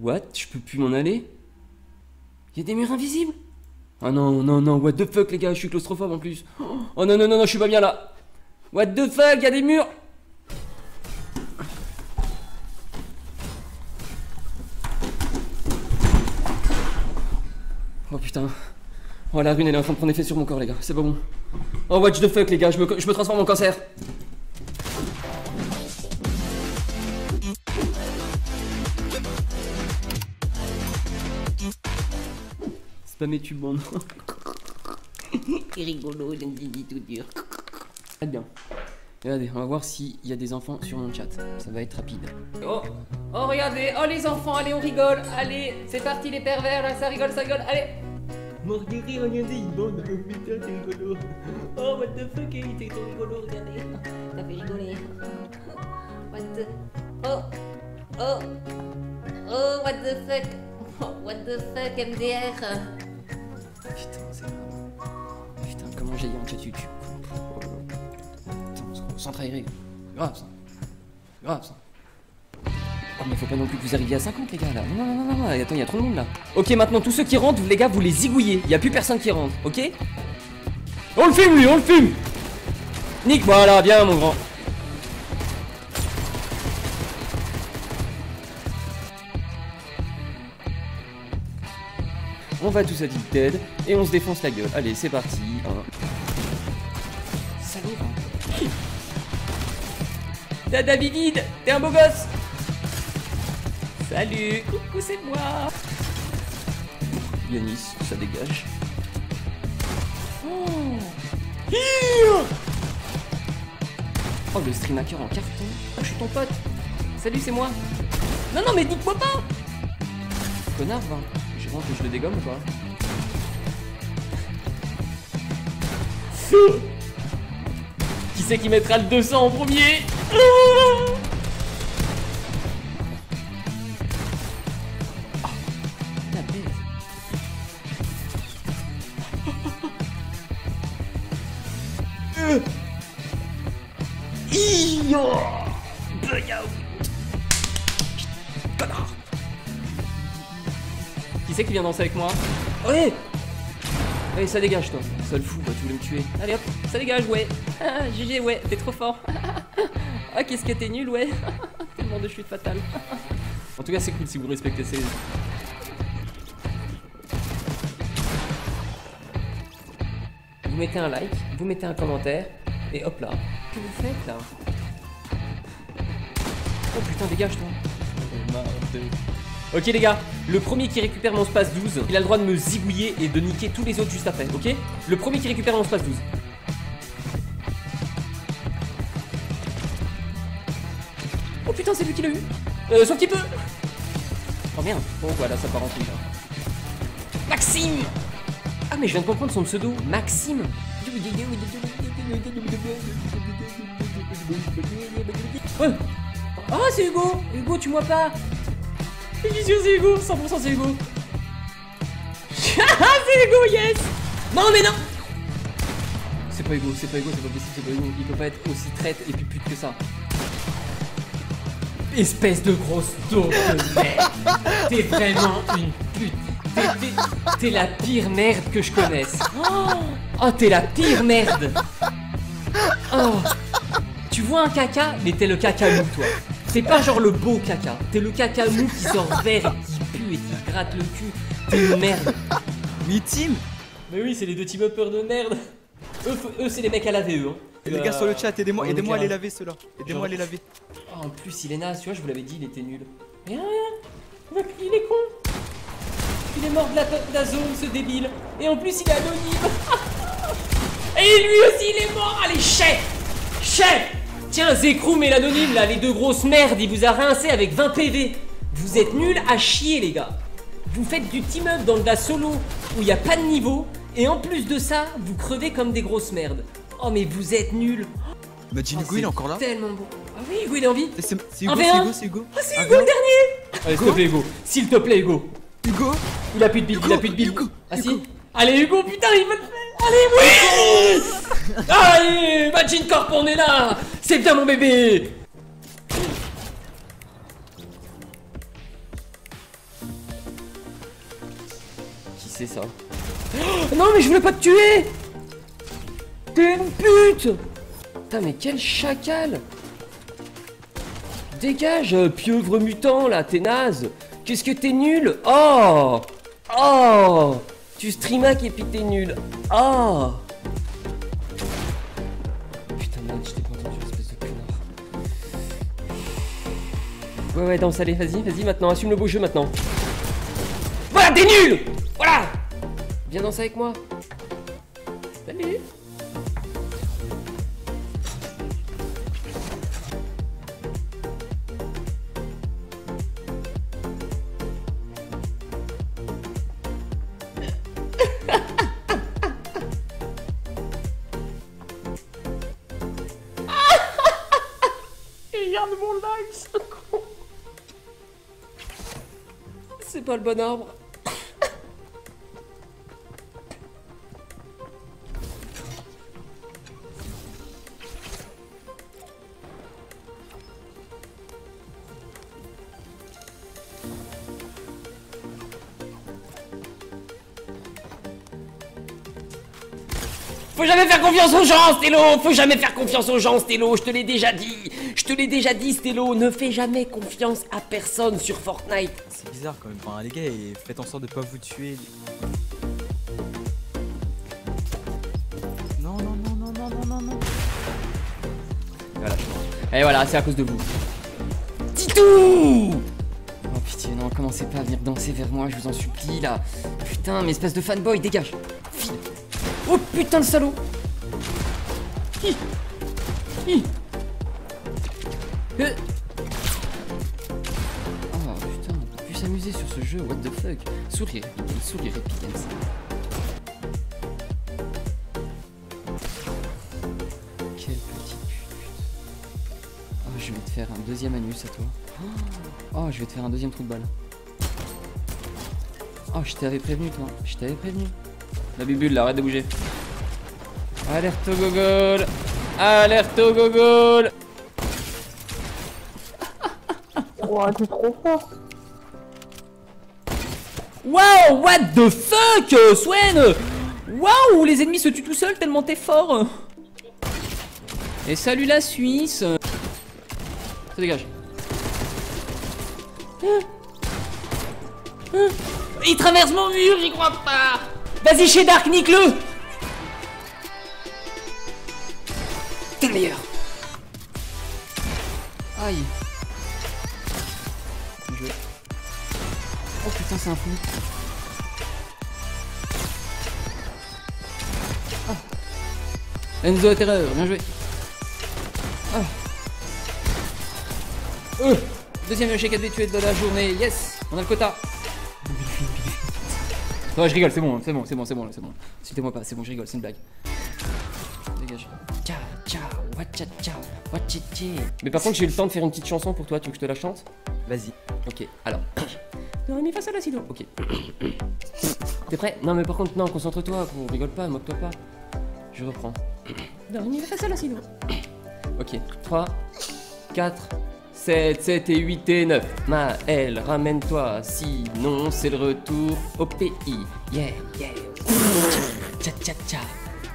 What? Je peux plus m'en aller? Il y a des murs invisibles? Ah non, non, non, what the fuck les gars, je suis claustrophobe en plus. Oh non, non, non, non, je suis pas bien là. What the fuck, il y a des murs Oh putain. Oh la rune elle est en train de prendre effet sur mon corps les gars, c'est pas bon. Oh what the fuck les gars, je me, je me transforme en cancer. Spammez tu bon? C'est rigolo, je dis tout dur. Très bien. Regardez, on va voir s'il y a des enfants sur mon chat. Ça va être rapide. Oh, oh regardez, oh les enfants, allez on rigole, allez, c'est parti les pervers là, ça rigole, ça rigole, allez. Marguerite, regardez, il bande, oh putain c'est rigolo. Oh what the fuck, il était trop rigolo, regardez. Ça fait rigoler. What the... Oh Oh Oh, what the fuck Oh, what the fuck, MDR Putain, c'est grave. Putain, comment j'ai dit en chat YouTube Oh là là. Putain, y rire. Grave ça. Grave ça. Oh mais faut pas non plus que vous arriviez à 50 les gars là. Non non non non, attends, il y a trop de monde là. Ok maintenant tous ceux qui rentrent, les gars, vous les zigouillez. Il y a plus personne qui rentre, ok? On le fume lui, on le fume Nick, voilà, bien mon grand. On va tous à dead et on se défonce la gueule. Allez, c'est parti. Un. Salut, hein. Dada Vivid, t'es un beau gosse Salut, coucou, c'est moi Yanis, ça dégage. Oh, oh le stream hacker en carton. Oh, je suis ton pote. Salut, c'est moi. Non, non, mais dites-moi pas Connard, va. Je pense que je le dégomme ou pas Qui c'est qui mettra le 200 en premier Ah, Bug-out. C'est qui vient danser avec moi Ouais Allez, ça dégage toi. Seul fou, quoi, tu voulais me tuer. Allez hop, ça dégage, ouais. Ah, GG, ouais, t'es trop fort. ah, qu'est-ce que t'es nul, ouais. Tellement de chute fatale. en tout cas, c'est cool si vous respectez ces. Vous mettez un like, vous mettez un commentaire, et hop là. Que vous faites là? Oh putain, dégage toi. Ok les gars, le premier qui récupère mon space 12, il a le droit de me zigouiller et de niquer tous les autres juste après, ok? Le premier qui récupère mon space 12. Oh putain, c'est lui qui l'a eu. Euh, sauf qu'il peut. Oh merde. Oh voilà, ça part en couille là. Maxime! Ah mais je viens de comprendre son pseudo, Maxime. Ouais. Oh c'est Hugo! Hugo, tu moi pas c'est Hugo, 100% c'est Hugo. c'est Hugo, yes. Non mais non. C'est pas Hugo, c'est pas Hugo, c'est pas possible, c'est pas Hugo. Il peut pas être aussi traite et puis pute que ça. Espèce de grosse taupe de merde. T'es vraiment une pute. T'es- la pire merde que je connaisse. Oh, t'es la pire merde. Oh. Tu vois un caca, mais t'es le caca mou toi T'es pas genre le beau caca, t'es le caca mou qui sort vert et qui pue et qui gratte le cul T'es une merde Mais team Mais oui, c'est les deux team uppers de merde Eux, eux c'est les mecs à laver eux hein. Et les gars sur le chat, aidez-moi on aidez-moi à les laver ceux-là. Aidez-moi à les laver. Oh, en plus, il est naze, tu vois, je vous l'avais dit, il était nul. Rien, rien. Il est con. Il est mort de la, de la zone, ce débile. Et en plus, il est anonyme. Et lui aussi, il est mort. Allez, chef Chef Tiens, Zekroum et l'anonyme, là, les deux grosses merdes, il vous a rincé avec 20 PV. Vous êtes nuls à chier, les gars. Vous faites du team-up dans de la solo où il n'y a pas de niveau. Et en plus de ça, vous crevez comme des grosses merdes. Oh, mais vous êtes nuls. Imagine Oh, Hugo, il est encore là. Tellement beau. Ah oui, Hugo, il est en vie. C'est Hugo, V1. c'est Hugo, c'est Hugo. Ah, c'est Hugo le V1. dernier Allez, s'il te plaît, Hugo. S'il te plaît, Hugo. Hugo Il a plus de bille, il a plus de. Hugo, ah si Hugo. Allez, Hugo, putain, il va faire Allez, oui Allez, Magin Corp, on est là C'est bien, mon bébé c'est ça. Oh, non, mais je voulais pas te tuer T'es une pute Putain, mais quel chacal Dégage, pieuvre mutant, là, t'es naze Qu'est-ce que t'es nul Oh Oh Tu streamac et puis t'es nul Oh Putain, merde, je t'ai pas entendu, espèce de connard. Ouais, ouais, danse, allez, vas-y, vas-y, maintenant, assume le beau jeu, maintenant. Voilà, t'es nul Voilà Viens danser avec moi. C'est pas Faut jamais faire confiance aux gens, Stello Faut jamais faire confiance aux gens, Stello Je te l'ai déjà dit Je te l'ai déjà dit, Stello Ne fais jamais confiance à personne sur Fortnite C'est bizarre quand même. Enfin, les gars, et faites en sorte de pas vous tuer. Non, non, non, non, non, non, non, non. Voilà, Et voilà, c'est à cause de vous. Titou Oh pitié, non, commencez pas à venir danser vers moi, je vous en supplie, là. Putain, mais espèce de fanboy, dégage Oh putain, le salaud Hi. Euh. Oh putain, on peut plus s'amuser sur ce jeu, what the fuck Sourire, sourire, Pickens. Quelle petite pute. Oh, je vais te faire un deuxième anus à toi. Oh, je vais te faire un deuxième trou de balle. Oh, je t'avais prévenu, toi. Je t'avais prévenu. La bibule, là, arrête de bouger. Alerte au gogol Alerte au gogol t'es trop fort. Wow, what the fuck, euh, Swen? Waouh, les ennemis se tuent tout seuls tellement t'es fort Et salut la Suisse Ça dégage. Il traverse mon mur, j'y crois pas Vas-y chez Dark, nique-le T'es le meilleur Aïe. Oh putain, c'est un fou. Ah. Enzo Terreur, bien joué. Ah. Euh, deuxième échec à tué de la journée, yes, on a le quota. Non, je rigole, c'est bon, c'est bon, c'est bon, c'est bon, c'est bon. Citez-moi pas, c'est bon, je rigole, c'est une blague. Dégage. Ciao, ciao, watcha, ciao, watchichi. Mais par contre, j'ai eu le temps de faire une petite chanson pour toi, tu veux que je te la chante? Vas-y. Ok, alors. Non, mais face à la silo. Ok. T'es prêt? Non, mais par contre, non, concentre-toi, on rigole pas, moque-toi pas. Je reprends. Non, mais face à la silo. Ok, 3, 4, 7, 7 et 8 et 9. Maël, ramène-toi, sinon c'est le retour au pays. Yeah, yeah. Tcha tcha tcha.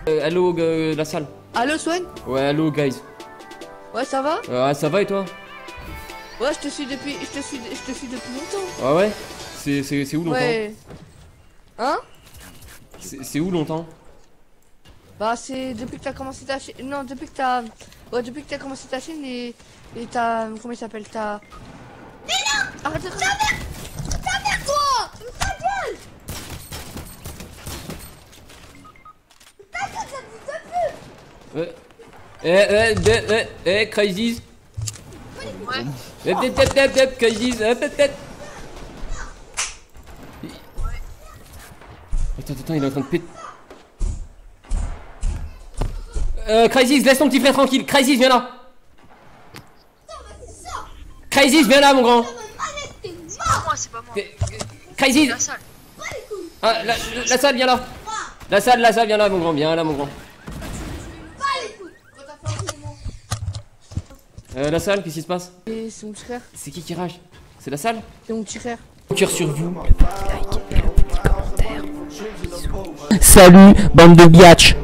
Euh, allô, euh, la salle Allo, Swan? Ouais, allô, guys. Ouais, ça va? Euh, ça va et toi? Ouais, je te suis depuis, je te suis, je te suis depuis longtemps. Ah ouais? C'est c'est- c'est où longtemps? Ouais. Hein? C'est où longtemps? Bah, c'est depuis que t'as commencé ta chaîne. Non, depuis que t'as. Ouais, depuis que t'as commencé ta chaîne et. Et t'as. Comment il s'appelle T'as. Mais non Arrête Eh, eh, eh, eh, eh, Crisis Ouais. Eh, peut-être, peut-être, peut-être, Crisis, eh, peut-être. Attends, attends, il est en train de péter. Euh, Crisis, laisse ton petit frère tranquille. Crisis, viens là. Crisis, viens là, mon grand. C'est pas moi, La salle. ah, la, la- la salle, viens là. La salle, la salle, viens là, mon grand, viens là, mon grand. Euh, la salle, qu'est-ce qui se passe c'est mon petit frère. C'est qui qui rage C'est la salle C'est mon petit frère. Cœur sur vous, le petit like et le petit commentaire. Salut, bande de biatch.